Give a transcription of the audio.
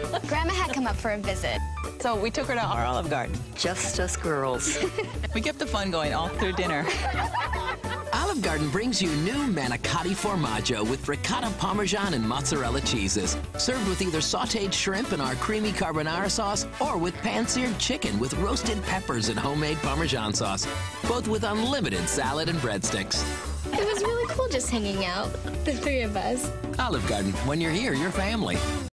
Grandma had come up for a visit. So we took her to our Olive Garden. Just us girls. We kept the fun going all through dinner. Olive Garden brings you new manicotti formaggio with ricotta parmesan and mozzarella cheeses. Served with either sauteed shrimp in our creamy carbonara sauce or with pan-seared chicken with roasted peppers and homemade parmesan sauce. Both with unlimited salad and breadsticks. It was really cool just hanging out, the three of us. Olive Garden, when you're here, you're family.